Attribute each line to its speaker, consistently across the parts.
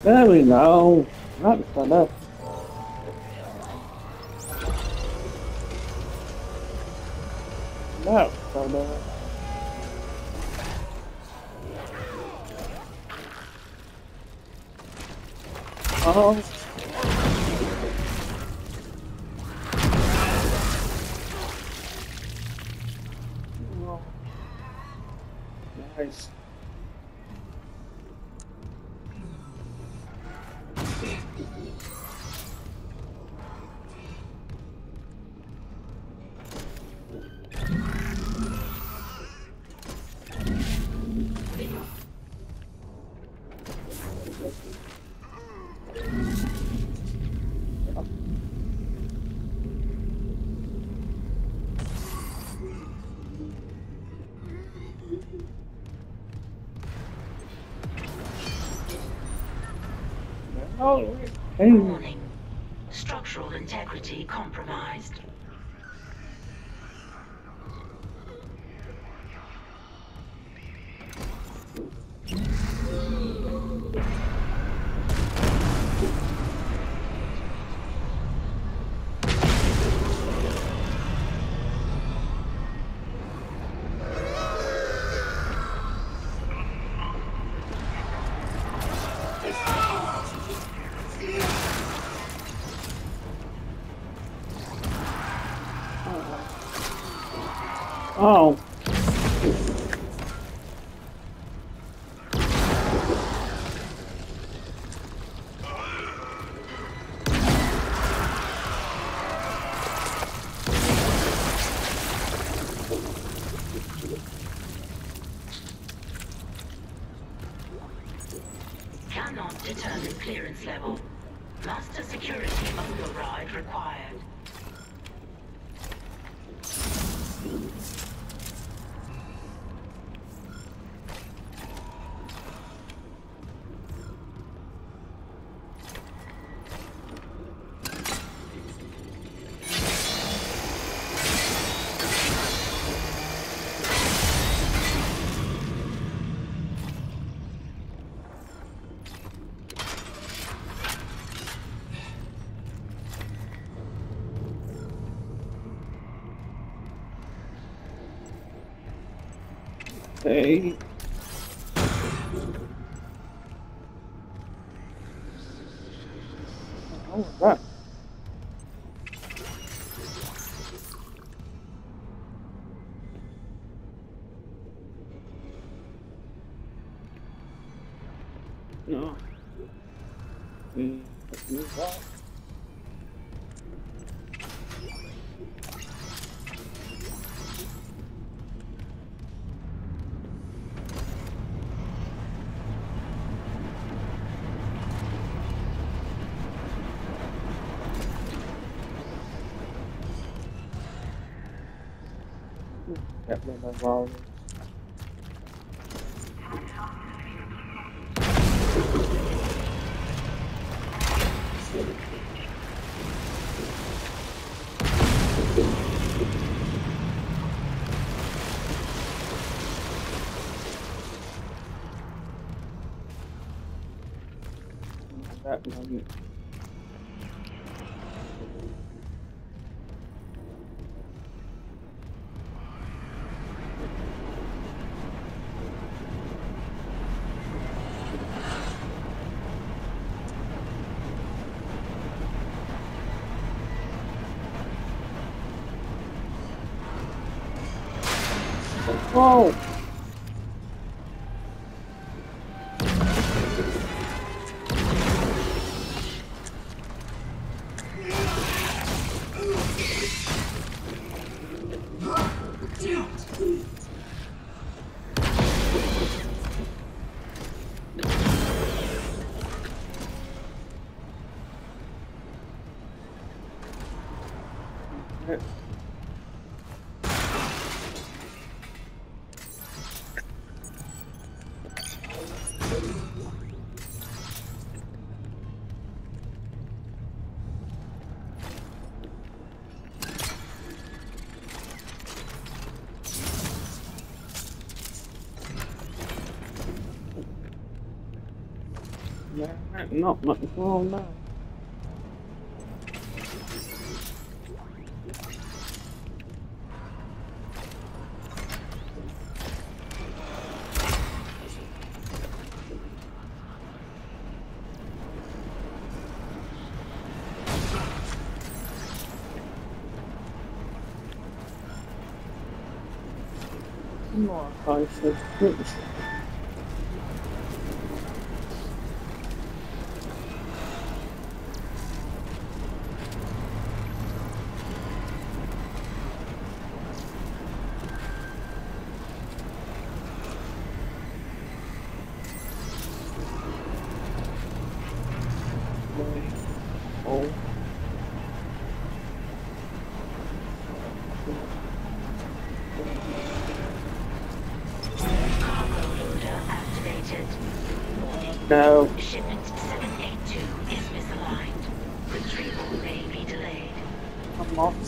Speaker 1: There we go. Better. That's better. Oh. Oh. Nice. Hey. Of. That one. Oh! Not much more now. More prices. Oh.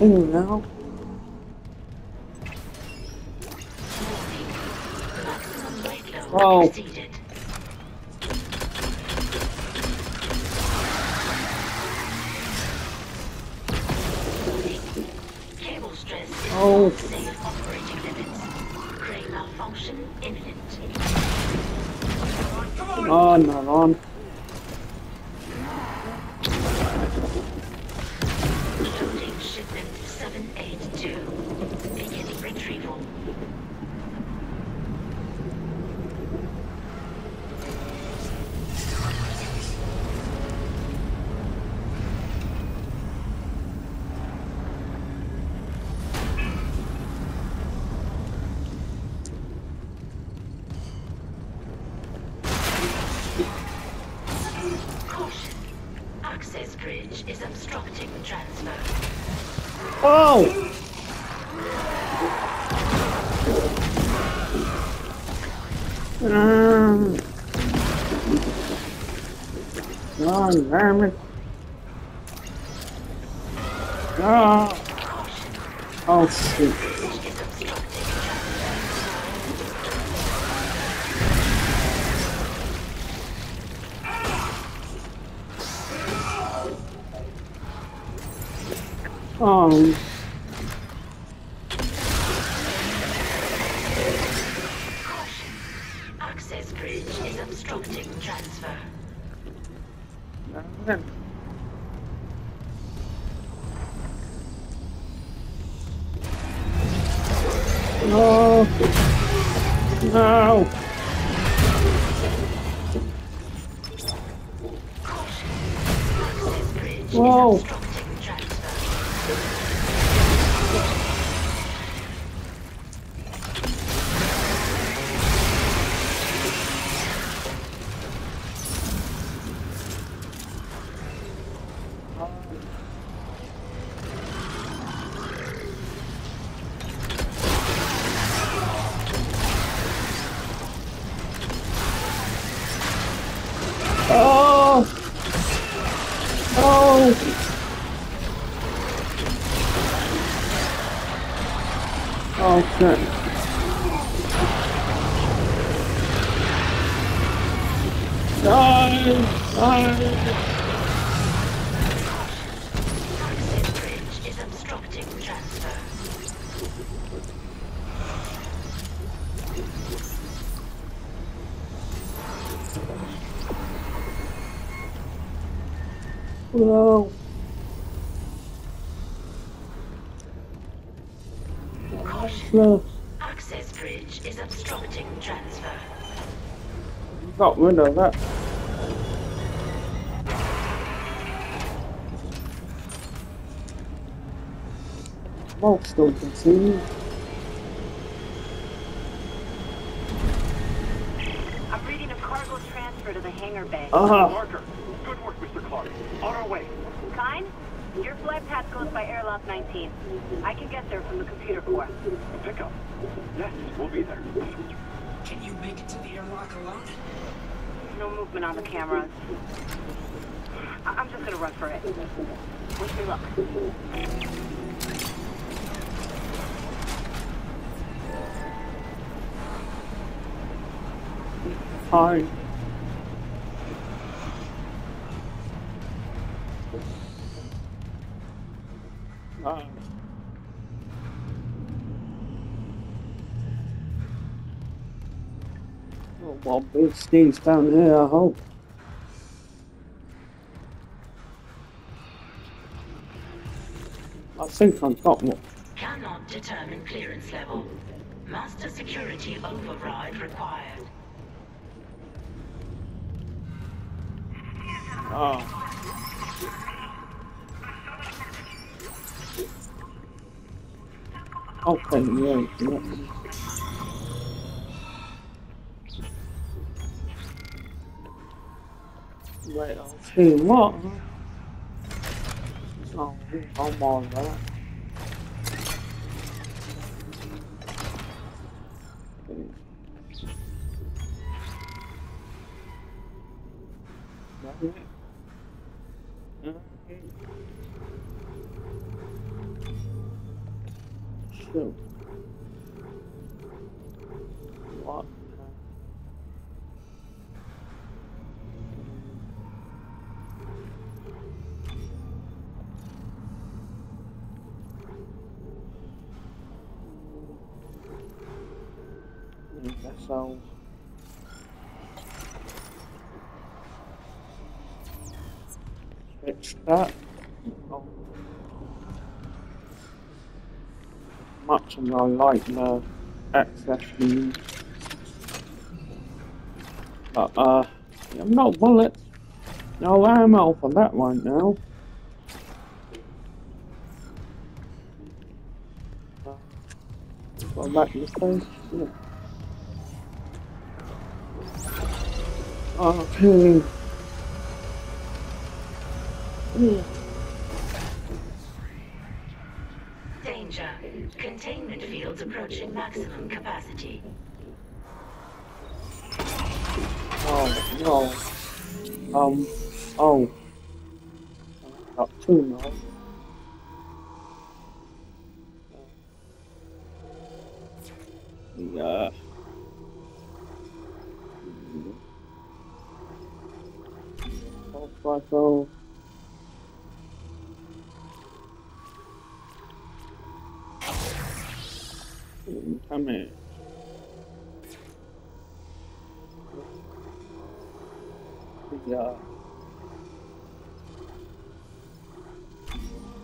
Speaker 1: I'm now. Um, on. Ah.
Speaker 2: Caution.
Speaker 1: Oh, shoot.
Speaker 2: Bridge
Speaker 1: Whoa!
Speaker 2: Caution.
Speaker 1: No,
Speaker 2: Access bridge is obstructing transfer.
Speaker 1: got rid of that. Smoke still continues.
Speaker 3: I'm reading a cargo transfer to the hangar bay.
Speaker 1: Uh-huh.
Speaker 4: Parker, good work, Mr. Clarke. On our way.
Speaker 3: Kyne? Your flight path goes 19. I can get there from the computer core.
Speaker 4: Pick up. Yes, we'll be there.
Speaker 5: Can you make it to the airlock alone?
Speaker 3: No movement on the cameras. I- I'm just gonna run for it. Wish me luck.
Speaker 1: Hi. Oh, well, Steve's down here, I hope. I think I've got one.
Speaker 2: Cannot determine clearance level. Master security override required.
Speaker 1: Ah. Okay, yeah, yeah. Tell you what. Oh, come on, As I like the access menu. But, uh, no bullets. No ammo for that one now. Go back to the. Yeah. Okay. Yeah. Come here. Yeah.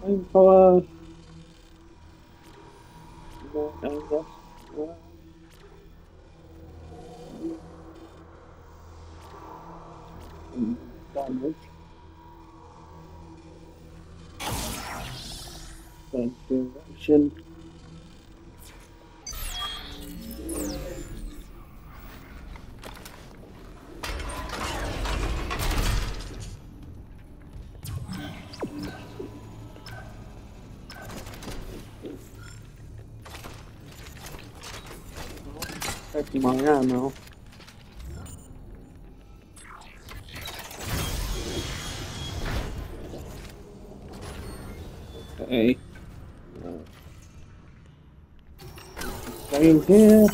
Speaker 1: I'm for damage. Ventilation. Take my ammo. Stay here.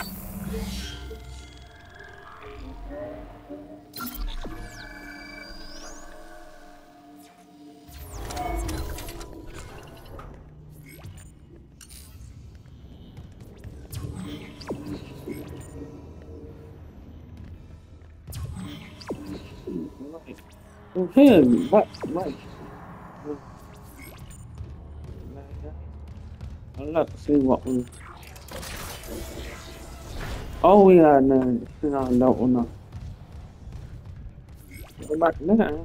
Speaker 1: Right. Okay, what, right. Hmm. Let's see what we. Oh yeah, no, no, no, no. Go back there.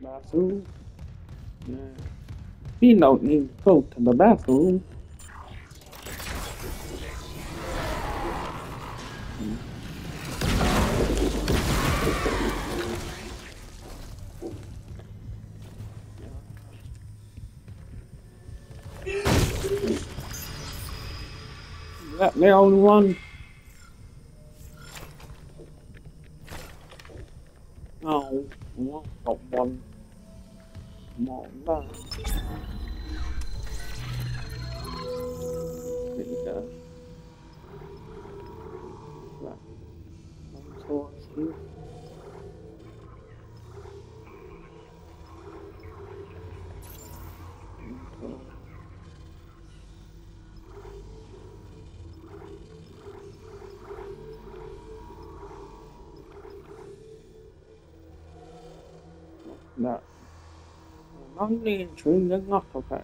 Speaker 1: Bathroom. Yeah. You don't need to go to the bathroom. Is that the only one? Đi chuyện rất ngọt. Okay.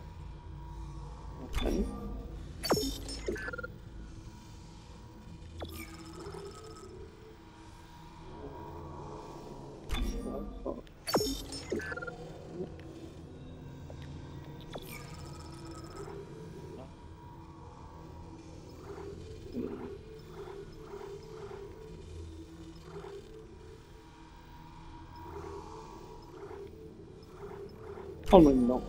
Speaker 1: Đâu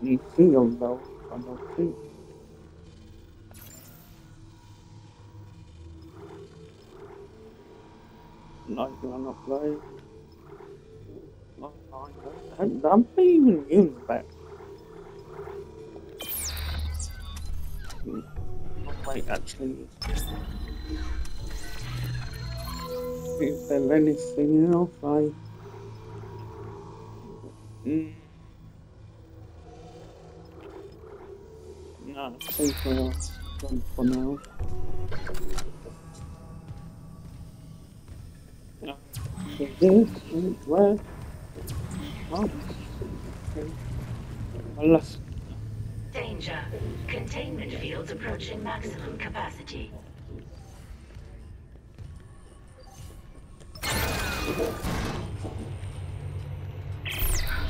Speaker 1: đi sử dụng đâu còn đâu chứ nói cho ngọc lấy nói nói hết đám tí mình Wait, actually, is there anything else I? Mm. No, I think we're done for now. No. So this is where? Oh. Okay. Well, let's
Speaker 2: Danger. Containment fields approaching maximum capacity.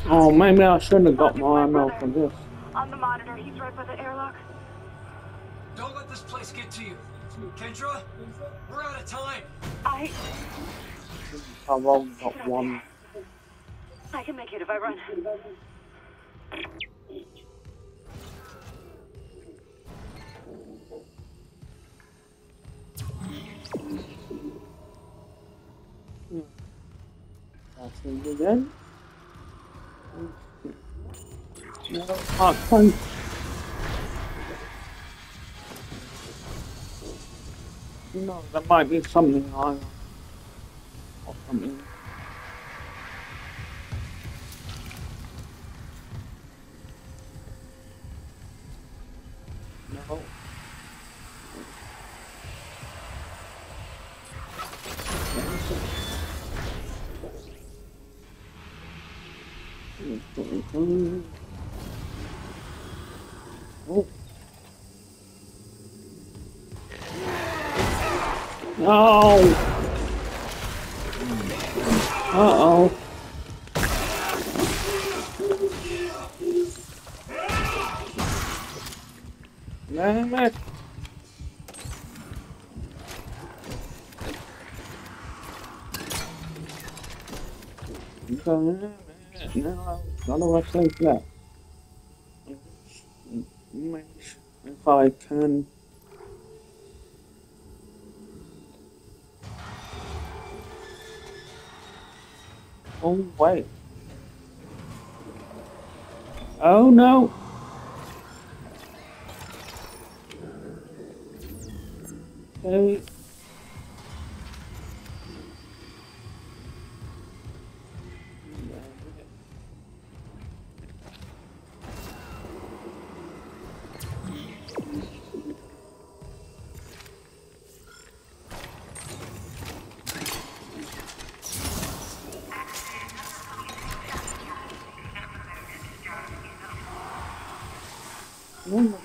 Speaker 1: Oh, maybe I shouldn't have got my ammo from this.
Speaker 3: On the monitor, he's right by the airlock.
Speaker 5: Don't let this place get to you. Kendra, we're out of time.
Speaker 3: I
Speaker 1: I've only got one.
Speaker 3: I can make it if I run.
Speaker 1: That's it again. No, there might be something or something. Oh. No. Uh-oh. Damn it. No, none of us think that. If I can. Oh, wait. Oh, no. Okay.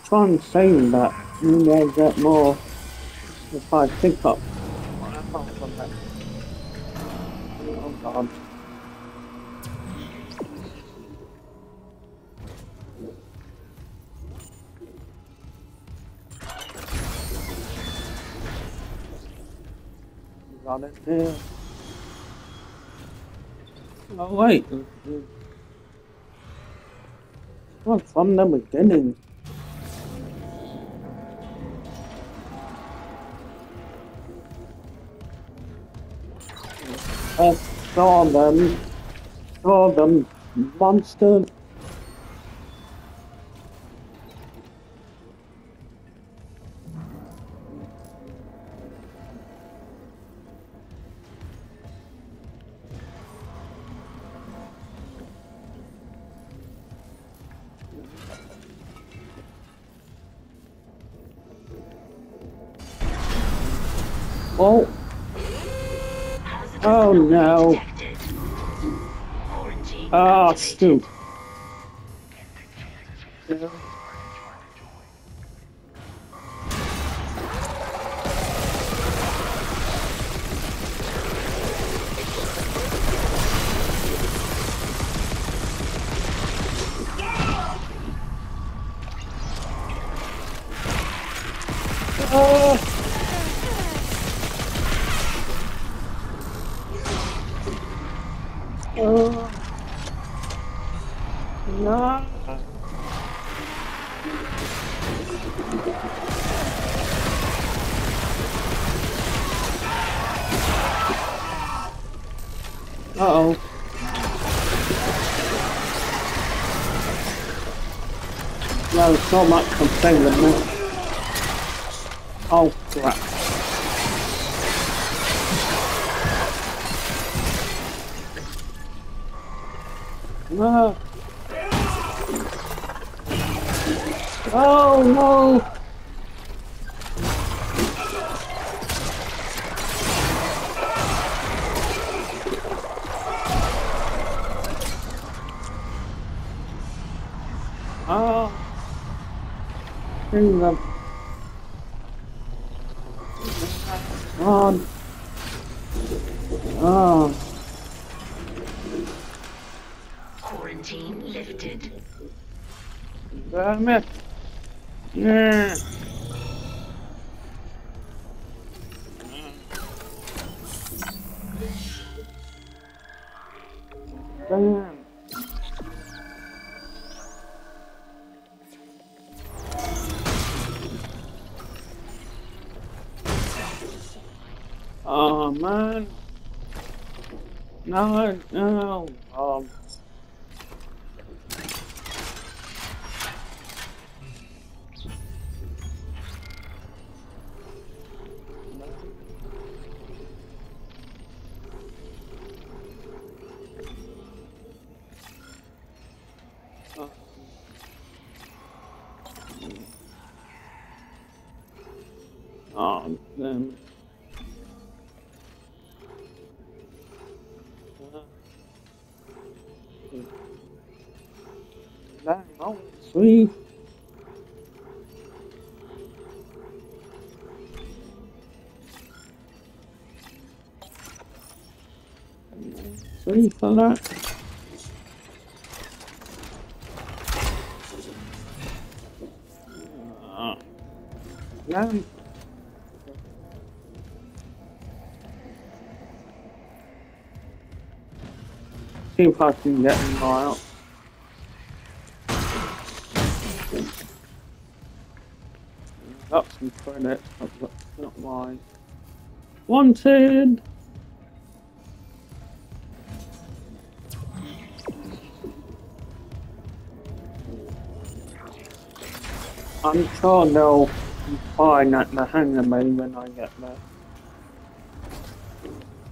Speaker 1: Trying to that. Maybe I get more if I pick up. Oh god. Got it there. Oh wait. Well, from the beginning. I saw them. Saw them. Monster.
Speaker 2: Quarantine.
Speaker 1: Ah, Not much Bring them. Oh.
Speaker 2: Quarantine lifted.
Speaker 1: Damn it. Yeah. No, no. Um. Sweet for that. Ah. Damn. See if I can get him out. Some credit, that's not mine. Wanted! I'm sure they'll be fine at the hangar bay when I get there.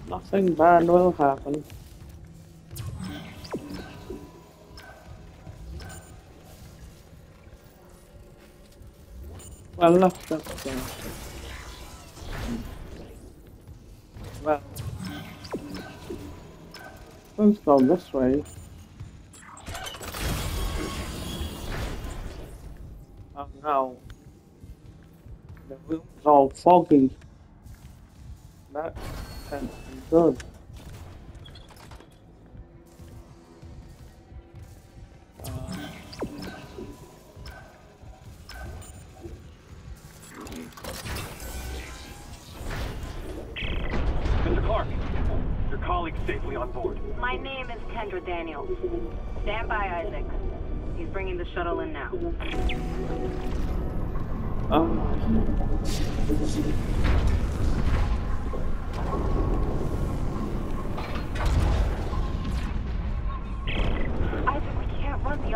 Speaker 1: Nothing bad will happen. Well, let's just go. Well, let's go this way. Oh no. The room's all foggy. That can't be good. Uh,
Speaker 4: Mr. Clarke, your colleague's safely on board.
Speaker 3: My name is Kendra Daniels. Stand by, Isaac. He's bringing the shuttle in now.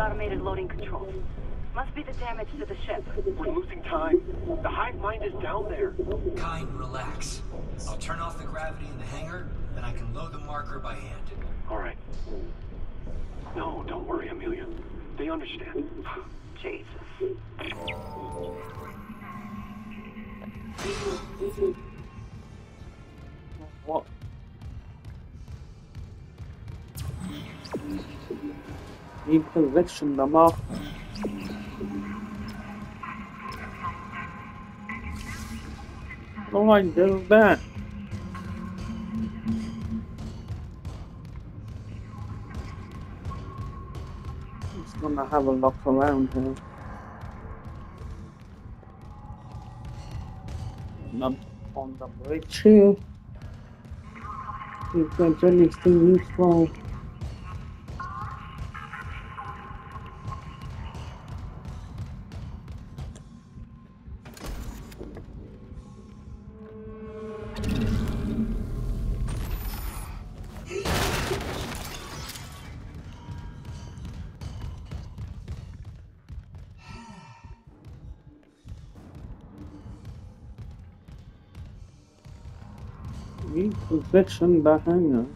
Speaker 3: Automated loading controls. Must be the damage to the ship.
Speaker 4: We're losing time. The hive mind is down there.
Speaker 5: Kyne, relax. I'll turn off the gravity in the hangar, then I can load the marker by hand.
Speaker 4: All right. No, don't worry, Amelia. They understand.
Speaker 3: Jesus.
Speaker 1: What? Need conviction, number. Oh, I did that. It's gonna have a look around here. On the bridge here. If there's anything useful. Reposition the hangar.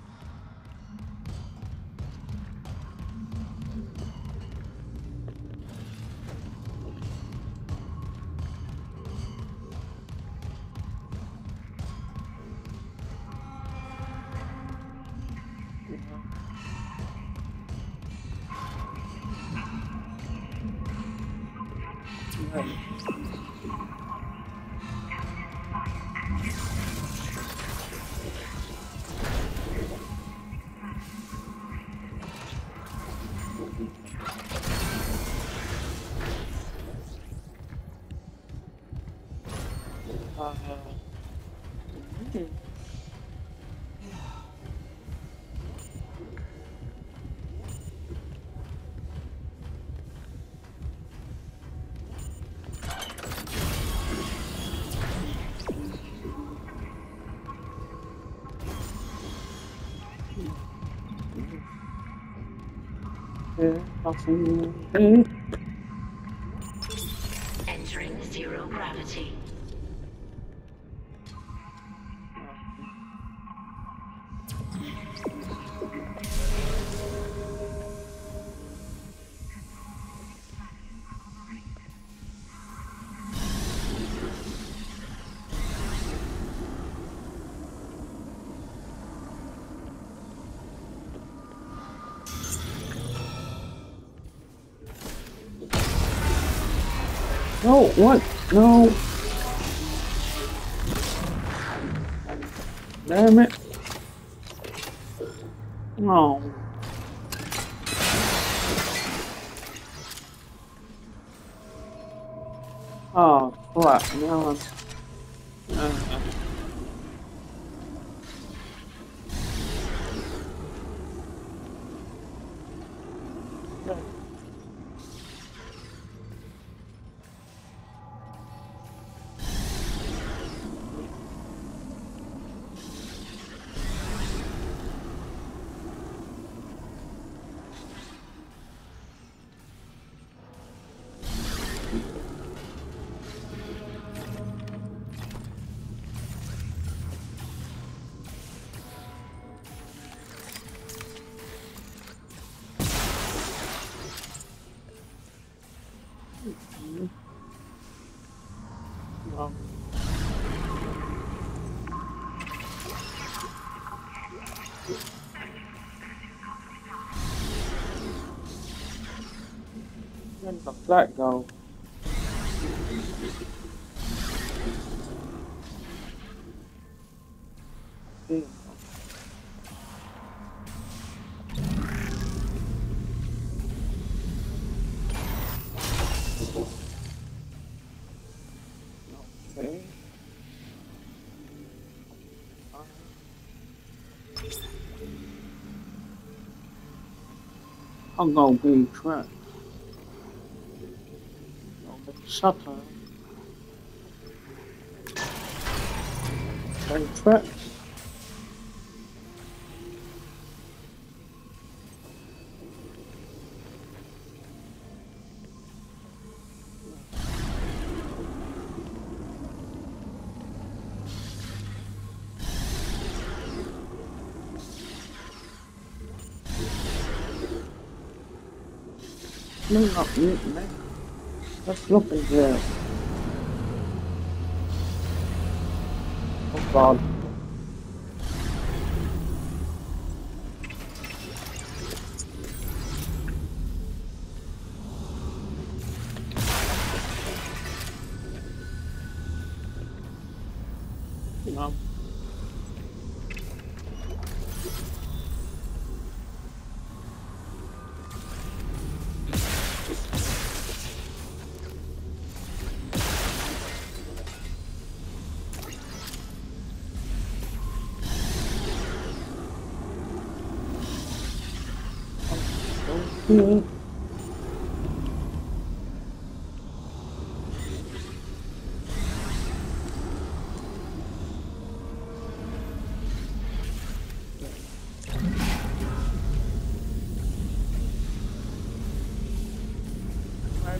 Speaker 1: Yeah, what? The flat go? I'm gonna be trapped. And trapped. No, not sua presença. Não. Yeah.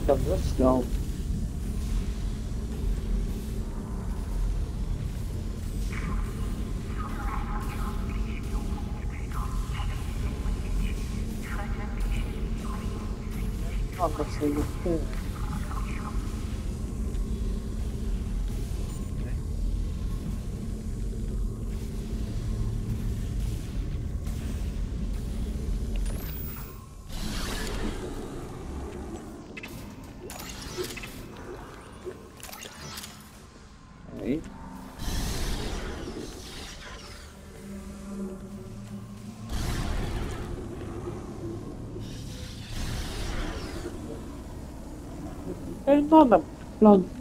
Speaker 1: Let's go. There's not a plug. See,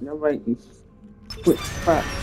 Speaker 1: Right now, right.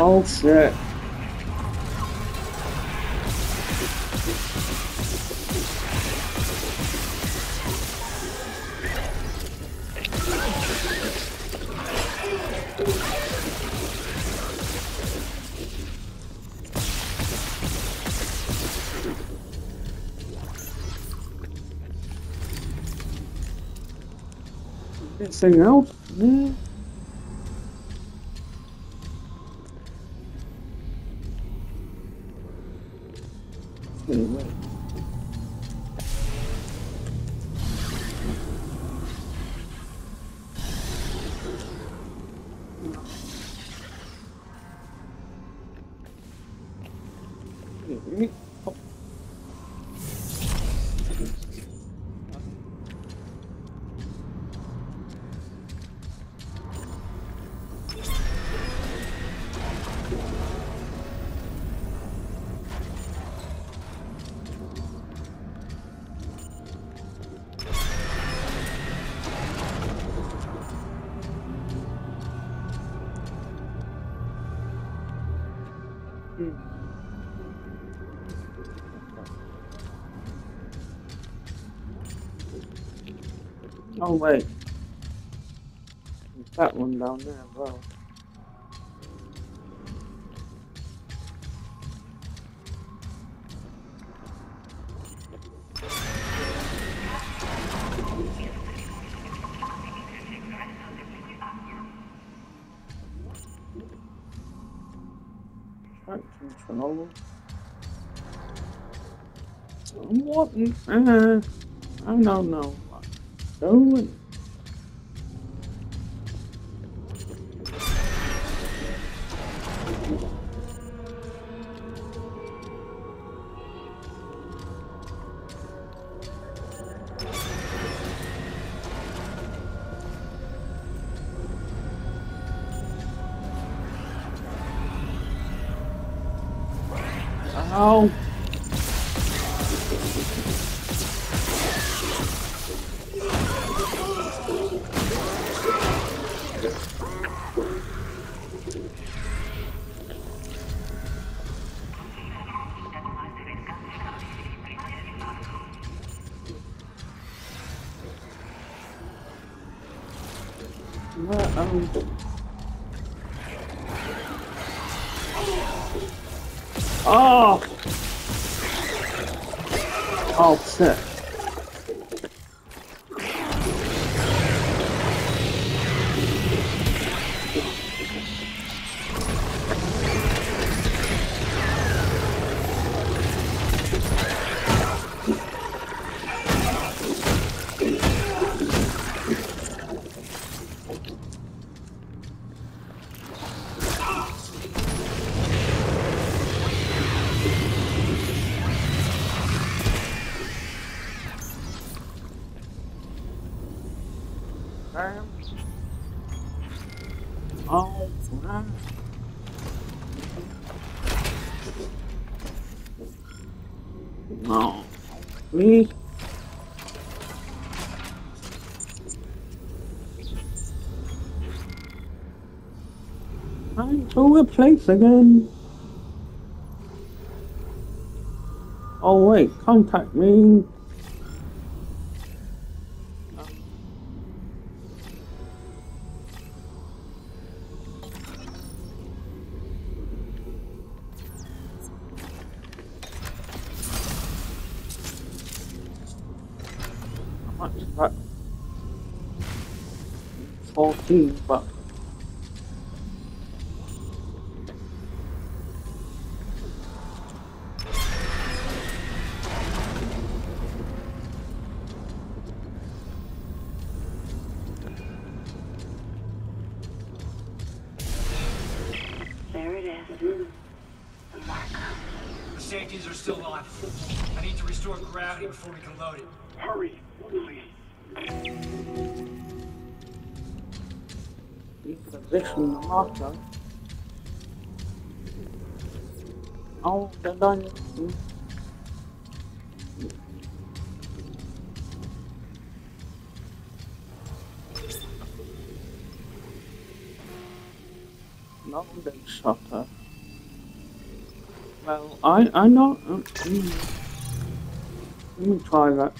Speaker 1: Oh shit. Anything else? Oh wait. that one down there as well. Control. What? Uh, I don't know. What Oh, wow. No. Please. Time to replace again. Oh wait, contact me. 14, but
Speaker 3: the marker.
Speaker 1: Oh, they're done. No, they shot her. Well, I I know. mm. Let me try that.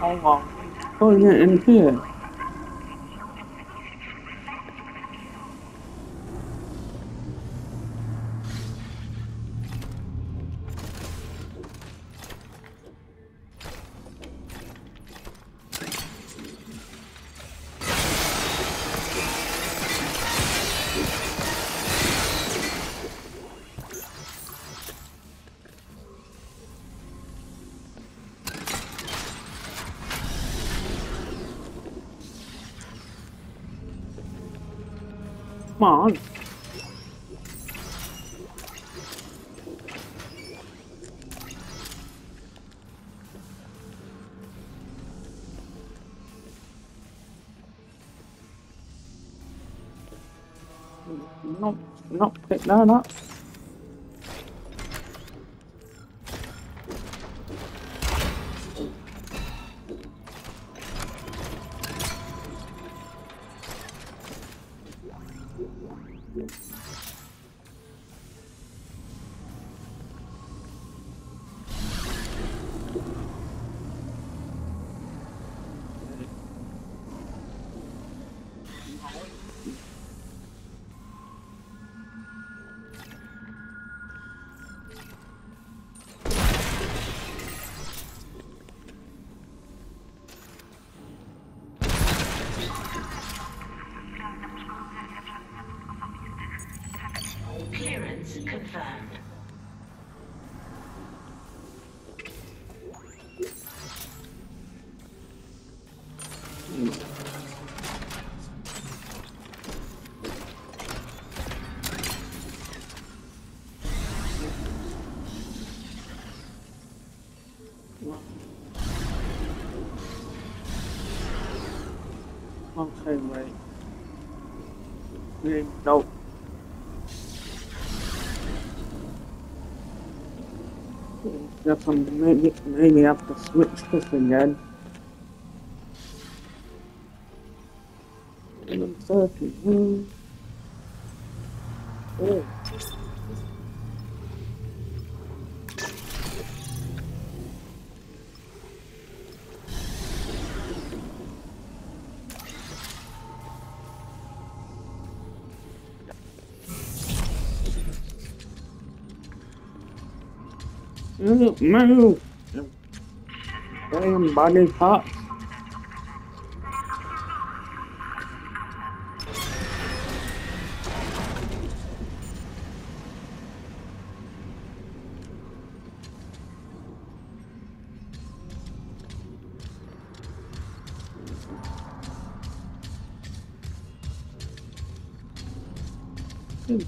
Speaker 1: Hold on. Putting it in here. Come on. Not, not no, that Okay, wait. Yeah, no. Guess I'm maybe, maybe have to switch this again. 31. Move! Damn body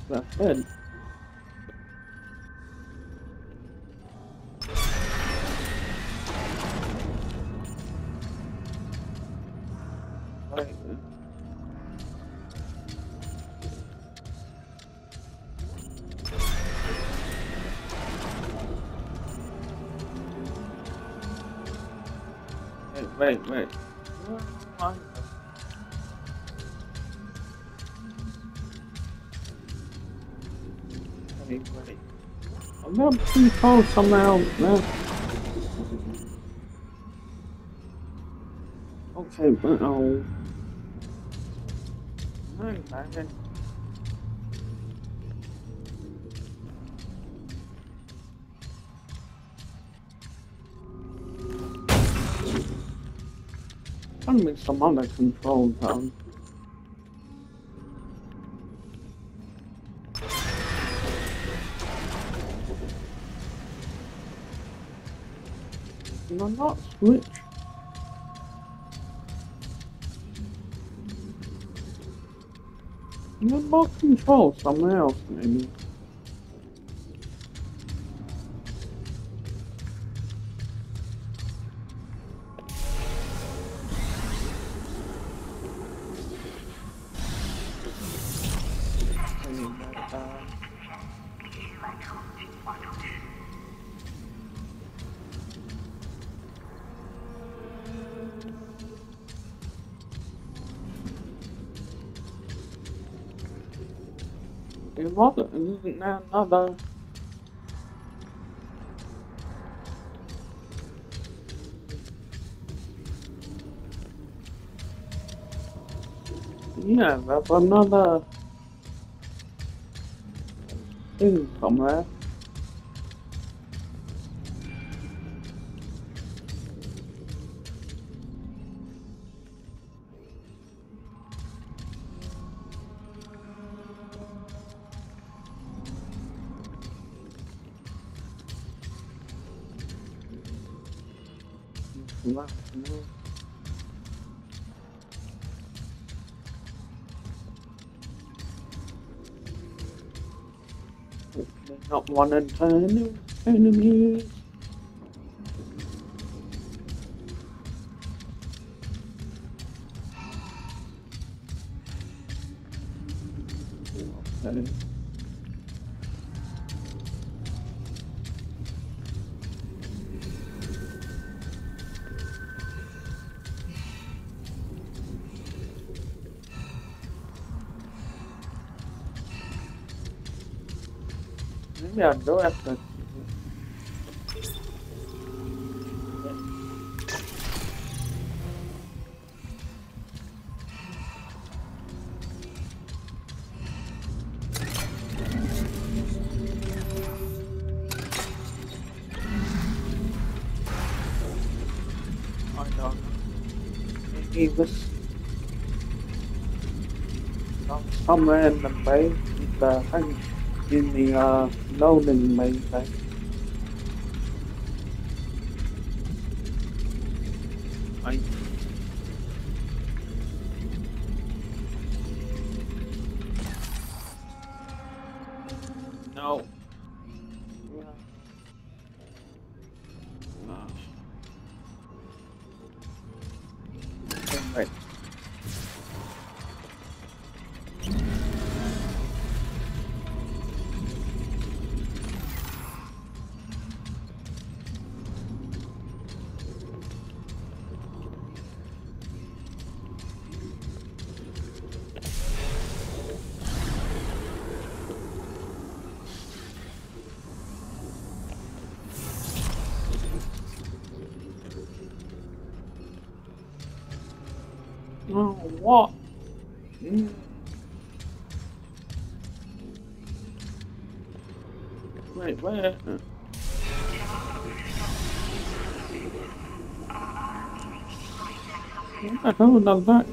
Speaker 1: the head? Wait. I'm not too close somehow, man. Okay, but oh. No, man. To some other control zone. I not switch? I not control somewhere else maybe? There another? Yeah, there's another thing somewhere. Not one and ten enemies. I don't know. Somewhere in the base, the thing in the uh, loading main thing. Oh, what? Mm. Wait, where? What the hell that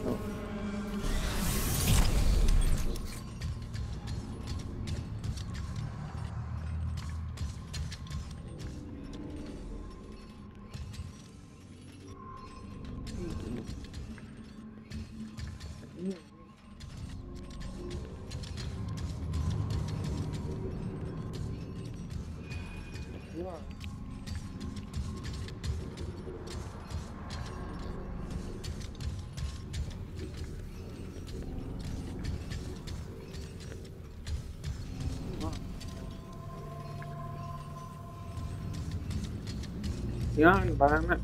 Speaker 1: go? Yeah, environment.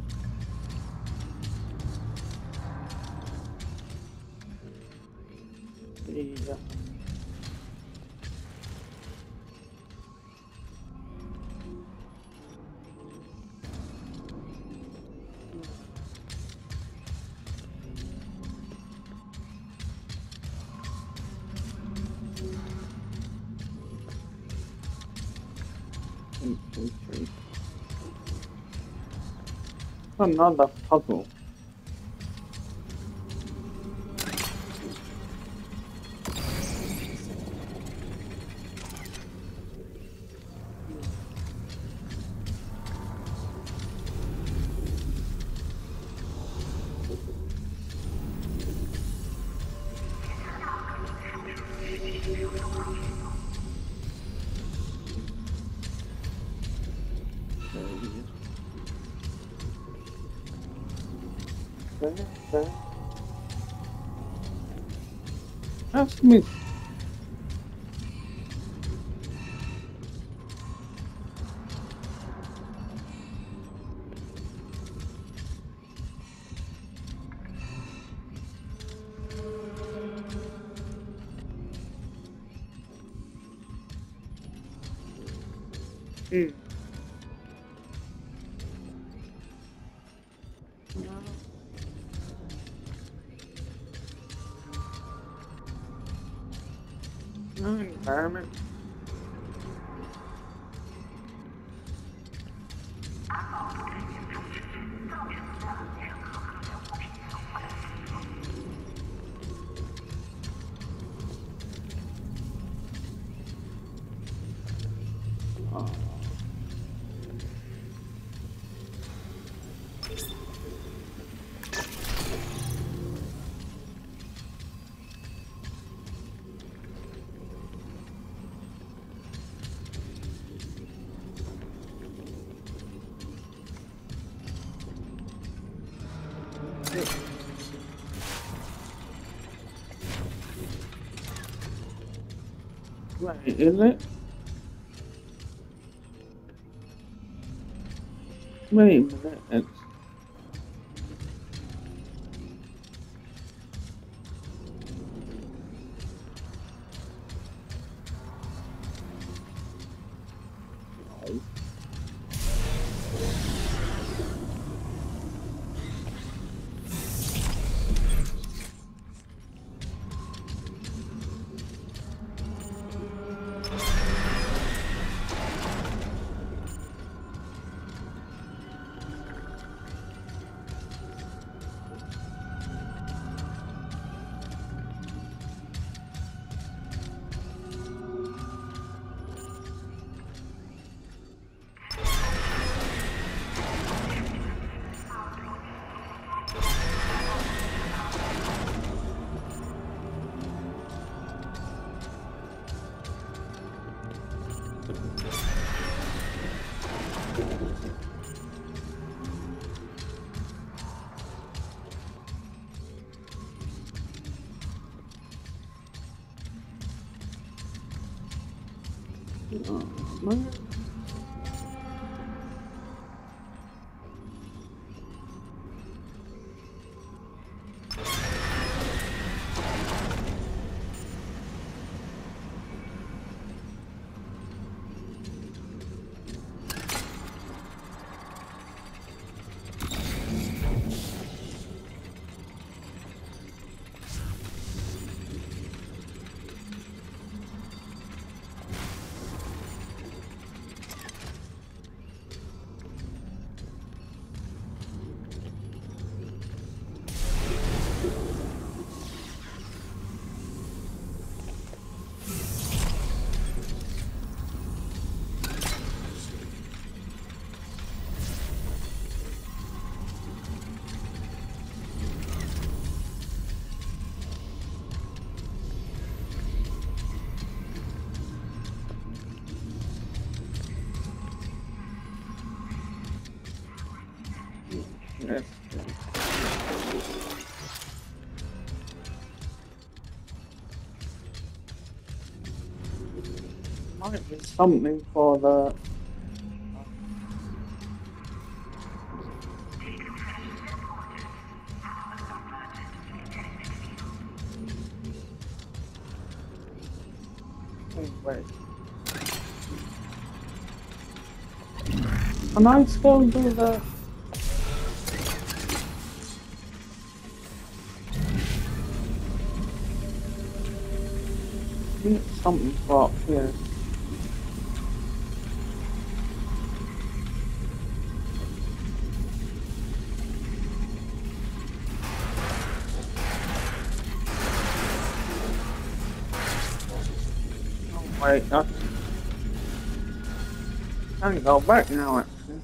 Speaker 1: Yeah. Eight, two, three. なんだ、多分。Right, is it? Wait a minute. Might something for the. Wait. Can I still do the? something up here. Wait, that's... I can go back now actually.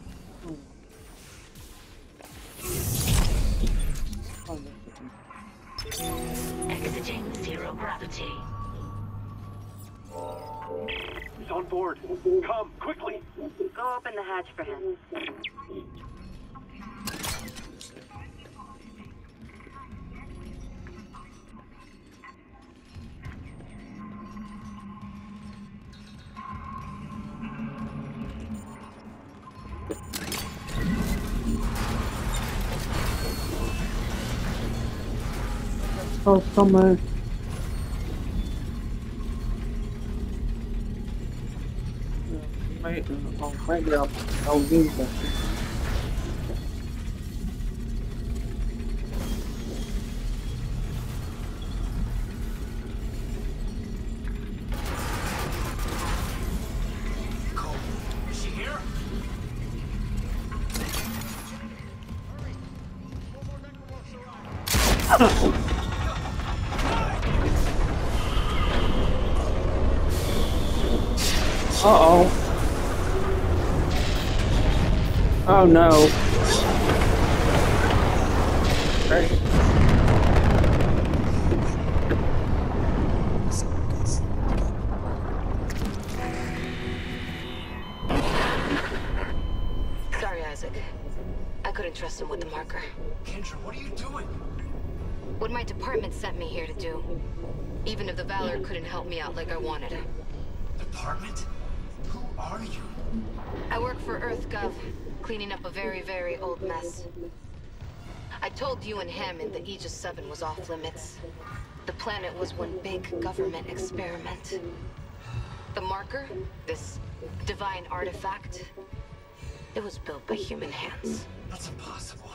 Speaker 2: Exiting zero gravity.
Speaker 4: He's on board. Come, quickly.
Speaker 3: Go open the hatch for him.
Speaker 1: Go somewhere. Maybe I'll, I'll use that. No. Right.
Speaker 6: Sorry, Isaac. I couldn't trust him with the marker.
Speaker 5: Kendra, what are you doing?
Speaker 6: What my department sent me here to do. Even if the Valor couldn't help me out like I wanted.
Speaker 5: Department? Who are you?
Speaker 6: I work for EarthGov, cleaning up a very, very old mess. I told you and Hammond that Aegis 7 was off limits. The planet was one big government experiment. The marker, this divine artifact, it was built by human hands.
Speaker 5: That's impossible.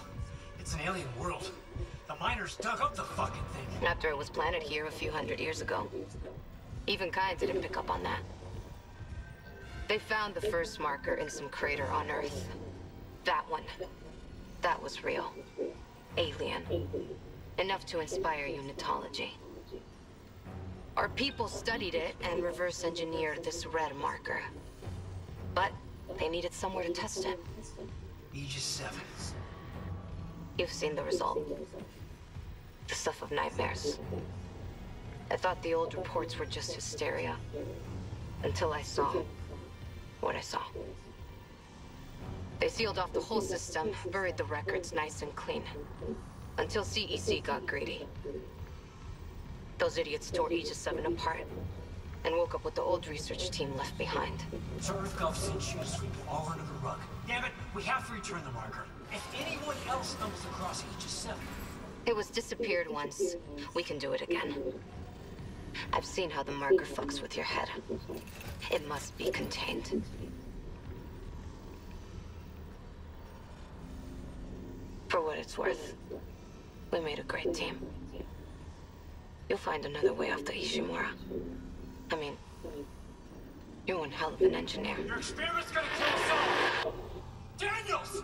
Speaker 5: It's an alien world. The miners dug up the fucking thing.
Speaker 6: After it was planted here a few hundred years ago. Even Kyne didn't pick up on that. They found the first marker in some crater on Earth. That one. That was real. Alien. Enough to inspire unitology. Our people studied it and reverse engineered this red marker. But they needed somewhere to test it.
Speaker 5: Aegis 7.
Speaker 6: You've seen the result. The stuff of nightmares. I thought the old reports were just hysteria. Until I saw what I saw. They sealed off the whole system, buried the records nice and clean. Until CEC got greedy. Those idiots tore Aegis 7 apart. And woke up with the old research team left behind.
Speaker 5: So EarthGov sent you to sweep it all under the rug. Damn it, we have to return the marker. If anyone else stumbles across Aegis 7,
Speaker 6: It was disappeared once. We can do it again. I've seen how the marker fucks with your head. It must be contained. For what it's worth, we made a great team. You'll find another way off the Ishimura. I mean, you're one hell of an engineer.
Speaker 5: your experiment's gonna kill us all! Daniels!